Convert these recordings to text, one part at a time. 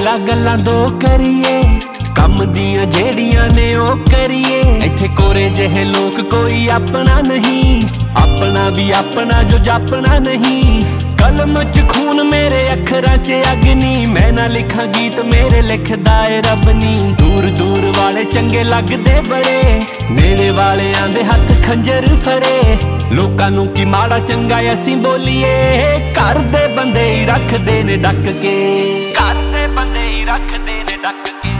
ਗੱਲਾਂ ਗੱਲਾਂ ਦੋ ਕਰੀਏ। ਕੰਮ ਦੀਆਂ ਜਿਹੜੀਆਂ ਨੇ ਉਹ ਕਰੀਏ। ਇੱਥੇ ਕੋਰੇ ਜਿਹੇ ਲੋਕ ਕੋਈ ਆਪਣਾ ਨਹੀਂ। ਆਪਣਾ ਵੀ ਆਪਣਾ ਜੋ ਜਾਪਣਾ ਨਹੀਂ। ਕਲਮ ਚ ਖੂਨ ਮੇਰੇ ਅੱਖਰਾਂ ਚ ਅਗਨੀ। ਮੈਂ ਨਾ ਲਿਖਾਂ ਗੀਤ ਮੇਰੇ ਲਿਖਦਾ ਏ ਰੱਬ ਨੀ ਦੂਰ ਦੂਰ ਵਾਲੇ ਚੰਗੇ ਲੱਗਦੇ ਬੜੇ। ਨੇੜੇ ਵਾਲਿਆਂ ਦੇ ਹੱਥ ਖੰਜਰ ਫੜੇ। ਲੋਕਾਂ ਨੂੰ ਕੀ ਮਾੜਾ ਚੰਗਾ ਅਸੀਂ ਬੋਲੀਏ। ਘਰ ਦੇ ਬੰਦੇ ਹੀ ਰੱਖਦੇ ਨੇ ਡੱਕ ਕੇ। ਘਰ ਬੰਦੇ ਹੀ ਰੱਖਦੇ ਨੇ ਡੱਕ ਕੇ?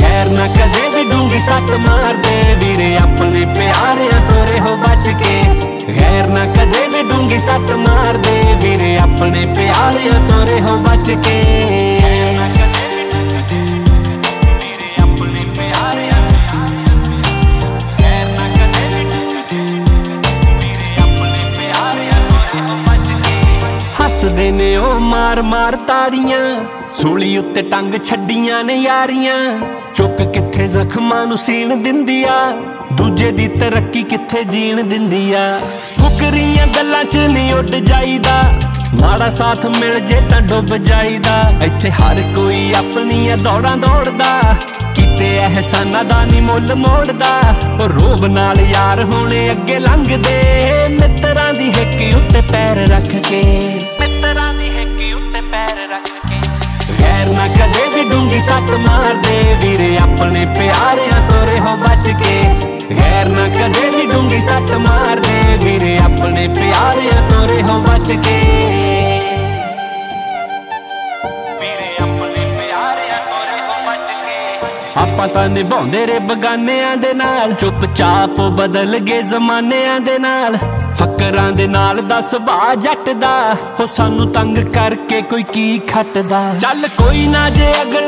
ਗੈਰ ਨਾ ਕਦੇ ਵੀ ਡੂੰਗੀ ਸੱਟ ਮਾਰਦੇ। ਵੀਰੇ, ਆਪਣੇ ਪਿਆਰਿਆਂ ਤੋਰੇ ਹੋ ਬਚ ਕੇ। ਗੈਰ ਨਾ ਕਦੇ ਵੀ ਡੂੰਗੀ ਸੱਟ ਮਾਰਦੇ। ਵੀਰੇ, ਆਪਣੇ ਪਿਆਰਿਆਂ ਤੋਰੇ ਹੋ ਕੇ ਨੇ ਉਹ ਮਾਰ ਮਾਰ ਤਾੜੀਆਂ। ਸੂਲੀ ਉੱਤੇ ਟੰਗ ਛੱਡੀਆਂ ਨੇ ਯਾਰੀਆਂ। ਚੁੱਕ ਕਿੱਥੇ ਜ਼ਖਮਾਂ ਨੂੰ ਸੀਣ ਦਿੰਦੀ ਆ ਦੂਜੇ ਦੀ ਤਰੱਕੀ ਕਿੱਥੇ ਜੀਣ ਦਿੰਦੀ ਆ ਫੁਕਰੀਆਂ ਗੱਲਾਂ 'ਚ ਨਹੀਂ ਉੱਡ ਜਾਈਦਾ। ਮਾੜਾ ਸਾਥ ਮਿਲ ਜੇ ਤਾਂ ਡੁੱਬ ਜਾਈਦਾ। ਇੱਥੇ ਹਰ ਕੋਈ ਆਪਣੀਆਂ ਦੌੜਾਂ ਦੌੜਦਾ। ਕੀਤੇ ਅਹਿਸਾਨਾਂ ਦਾ ਨਹੀਂ ਮੁੱਲ ਮੋੜਦਾ। ਉਹ ਰੋਬ ਨਾਲ ਯਾਰ ਹੋਣੇ ਅੱਗੇ ਲੰਘਦੇ। ਮਿੱਤਰਾਂ ਦੀ ਹਿੱਕ ਉੱਤੇ ਪੈਰ ਰੱਖ ਕੇ ਵੀ ਸੱਟ ਮਾਰਦੇ। ਵੀਰੇ, ਆਪਣੇ ਪਿਆਰਿਆਂ ਤੋਰੇ ਹੋ ਬਚ ਕੇ। ਗੈਰ ਨਾ ਕਦੇ ਵੀ ਡੂੰਗੀ ਸੱਟ ਮਾਰਦੇ। ਵੀਰੇ, ਆਪਣੇ ਪਿਆਰਿਆਂ ਤੋਰੇ ਹੋ ਬਚ ਕੇ। ਆਪਾਂ ਤਾਂ ਨਿਭਾਉਂਦੇ ਰੇ ਬਗਾਨਿਆਂ ਦੇ ਨਾਲ। ਚੁੱਪਚਾਪ ਬਦਲ ਗਏ ਜ਼ਮਾਨਿਆਂ ਦੇ ਨਾਲ। ਫਕਰਾਂ ਦੇ ਨਾਲ ਦਾ ਸੁਭਾਅ ਜੱਟ ਦਾ ਹੋ ਸਾਨੂੰ ਤੰਗ ਕਰਕੇ ਕੋਈ ਕੀ ਖੱਟਦਾ। ਚੱਲ ਕੋਈ ਨਾ ਜੇ ਅਗਲੇ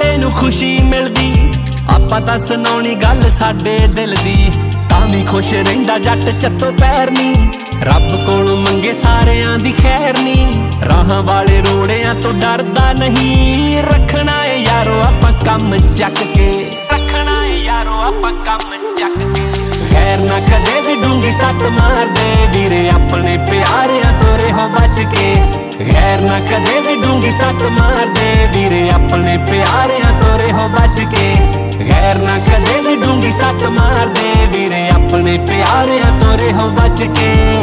ਖੁਸ਼ੀ ਮਿਲਦੀ। ਆਪਾਂ ਤਾਂ ਸੁਣਾਉਣੀ ਗੱਲ ਸਾਡੇ ਦਿਲ ਦੀ। ਤਾਂ ਵੀ ਖੁਸ਼ ਰਹਿੰਦਾ ਜੱਟ ਚੱਤੋ ਪੈਰ ਨਹੀਂ ਰੱਬ ਕੋਲੋਂ ਮੰਗੇ ਸਾਰਿਆਂ ਦੀ ਖੈਰ ਨਹੀਂ ਰਾਹਾਂ ਵਾਲੇ ਰੋੜਿਆਂ ਤੋਂ ਡਰਦਾ ਨਹੀਂ। ਰੱਖਣਾ ਏ ਯਾਰੋ ਆਪਾਂ ਕੰਮ ਚੱਕ ਕੇ। ਰੱਖਣਾ ਏ ਯਾਰੋ ਆਪਾਂ ਕੰਮ ਚੱਕ ਕੇ। ਗੈਰ ਨਾ ਕਦੇ ਵੀ ਡੂੰਗੀ ਸੱਟ ਮਾਰਦੇ ਵੀਰੇ ਆਪਣੇ ਪਿਆਰਿਆਂ ਤੋਂ ਹੋ ਬਚ ਕੇ। ਗੈਰ ਨਾ ਕਦੇ ਵੀ ਡੂੰਗੀ ਸੱਟ ਮਾਰਦੇ ਵੀਰੇ ਸੱਟ ਮਾਰਦੇ। ਵੀਰੇ ਆਪਣੇ ਪਿਆਰਿਆਂ ਤੋਰੇ ਹੋ ਬਚ ਕੇ।